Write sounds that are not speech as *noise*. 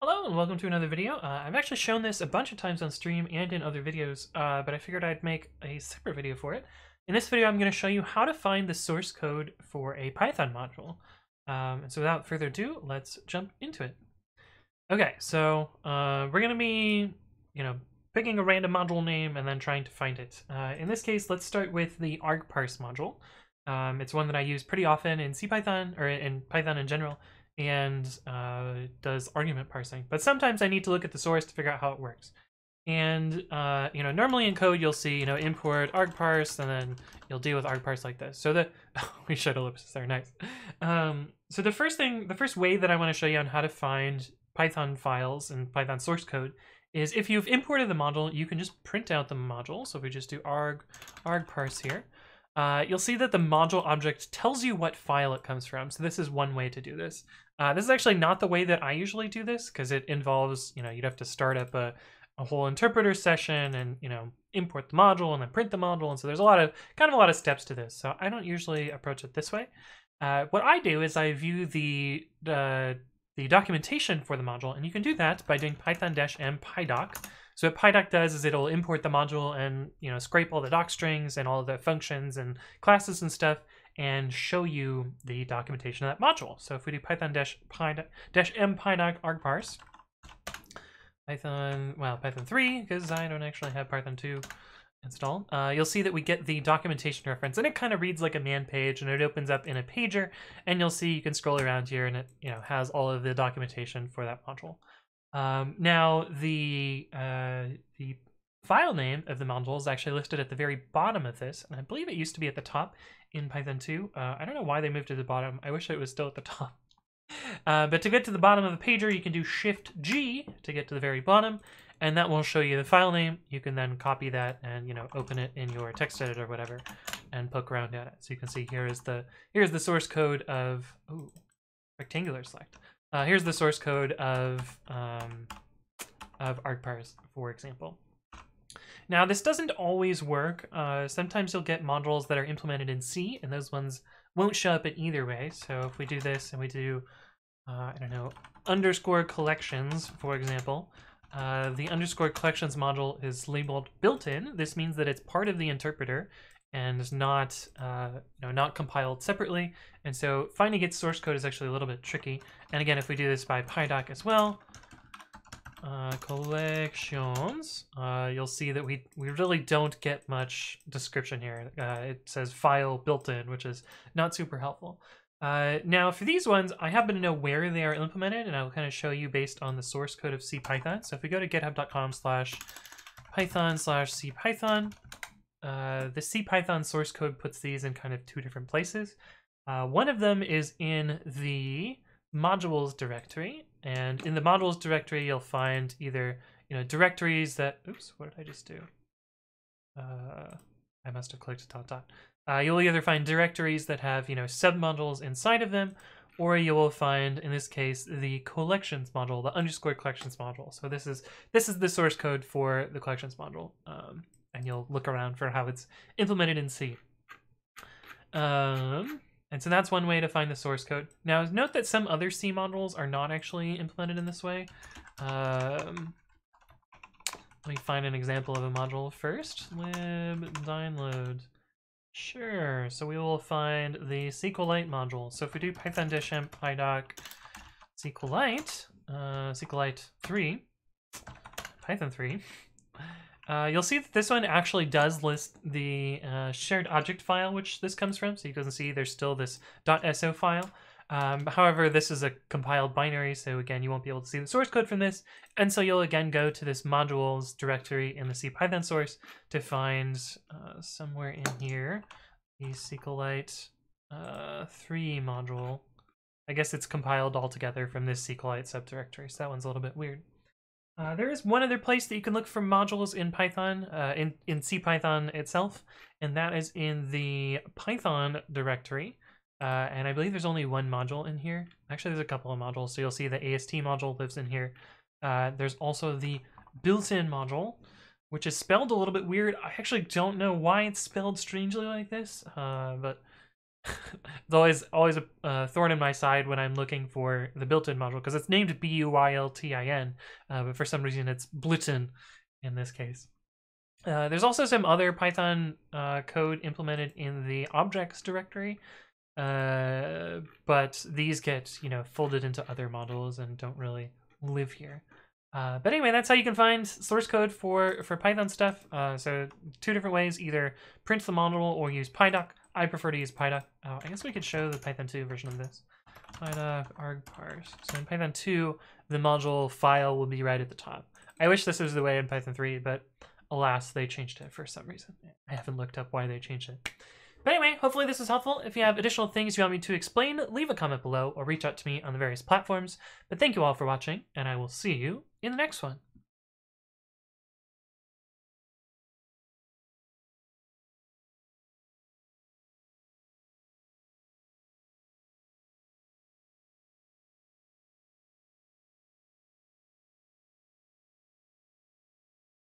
Hello and welcome to another video. Uh, I've actually shown this a bunch of times on stream and in other videos, uh, but I figured I'd make a separate video for it. In this video, I'm going to show you how to find the source code for a Python module. Um, and so without further ado, let's jump into it. Okay, so uh, we're going to be, you know, picking a random module name and then trying to find it. Uh, in this case, let's start with the argparse module. Um, it's one that I use pretty often in CPython, or in Python in general, and uh, does argument parsing. But sometimes I need to look at the source to figure out how it works. And uh, you know, normally in code you'll see you know import argparse, and then you'll deal with argparse like this. So the *laughs* we showed ellipses there, nice. Um, so the first thing, the first way that I want to show you on how to find Python files and Python source code is if you've imported the module, you can just print out the module. So if we just do arg argparse here, uh, you'll see that the module object tells you what file it comes from. So this is one way to do this. Uh, this is actually not the way that I usually do this because it involves, you know, you'd have to start up a, a whole interpreter session and, you know, import the module and then print the module. And so there's a lot of, kind of a lot of steps to this. So I don't usually approach it this way. Uh, what I do is I view the, the, documentation for the module, and you can do that by doing python-m pydoc. So what pydoc does is it'll import the module and, you know, scrape all the doc strings and all the functions and classes and stuff, and show you the documentation of that module. So if we do python dash, m pydoc argparse, Python, well, Python 3, because I don't actually have Python 2 installed, uh, you'll see that we get the documentation reference, and it kind of reads like a man page, and it opens up in a pager, and you'll see you can scroll around here, and it you know has all of the documentation for that module. Um, now, the uh, the file name of the module is actually listed at the very bottom of this, and I believe it used to be at the top in Python 2. Uh, I don't know why they moved to the bottom. I wish it was still at the *laughs* top. Uh, but to get to the bottom of the pager, you can do Shift G to get to the very bottom, and that will show you the file name. You can then copy that and you know open it in your text editor or whatever, and poke around at it. So you can see here is the here's the source code of ooh, rectangular select. Uh, here's the source code of um, of argparse, for example. Now, this doesn't always work. Uh, sometimes you'll get modules that are implemented in C, and those ones won't show up in either way. So if we do this and we do, uh, I don't know, underscore collections, for example, uh, the underscore collections module is labeled built-in. This means that it's part of the interpreter and not, uh, you know, not compiled separately. And so finding its source code is actually a little bit tricky. And again, if we do this by pydoc as well, uh, collections, uh, you'll see that we, we really don't get much description here. Uh, it says file built in, which is not super helpful. Uh, now, for these ones, I happen to know where they are implemented, and I'll kind of show you based on the source code of CPython. So if we go to github.com slash python slash CPython, uh, the Python source code puts these in kind of two different places. Uh, one of them is in the modules directory, and in the modules directory, you'll find either you know directories that. Oops, what did I just do? Uh, I must have clicked dot dot. Uh, you'll either find directories that have you know submodules inside of them, or you will find in this case the collections module, the underscore collections module. So this is this is the source code for the collections module, um, and you'll look around for how it's implemented in C. Um, and so that's one way to find the source code. Now, note that some other C modules are not actually implemented in this way. Um, let me find an example of a module first. Lib download. Sure, so we will find the SQLite module. So if we do python-m pydoc SQLite, uh, SQLite 3, Python 3, uh, you'll see that this one actually does list the uh, shared object file which this comes from. So you can see there's still this .so file. Um, however, this is a compiled binary, so again, you won't be able to see the source code from this. And so you'll again go to this modules directory in the CPython source to find uh, somewhere in here the SQLite uh, 3 module. I guess it's compiled all together from this SQLite subdirectory, so that one's a little bit weird. Uh, there is one other place that you can look for modules in Python, uh, in, in CPython itself, and that is in the Python directory. Uh, and I believe there's only one module in here. Actually, there's a couple of modules. So you'll see the AST module lives in here. Uh, there's also the built-in module, which is spelled a little bit weird. I actually don't know why it's spelled strangely like this, uh, but *laughs* it's always always a uh, thorn in my side when I'm looking for the built-in module because it's named B-U-Y-L-T-I-N, uh, but for some reason it's Blutin in this case. Uh, there's also some other Python uh, code implemented in the objects directory, uh, but these get you know folded into other modules and don't really live here. Uh, but anyway, that's how you can find source code for for Python stuff. So two different ways: either print the module or use PyDoc. I prefer to use PyDoc. Oh, uh, I guess we could show the Python 2 version of this. PyDoc argparse. So in Python 2, the module file will be right at the top. I wish this was the way in Python 3, but alas, they changed it for some reason. I haven't looked up why they changed it. But anyway, hopefully this was helpful. If you have additional things you want me to explain, leave a comment below or reach out to me on the various platforms. But thank you all for watching, and I will see you in the next one.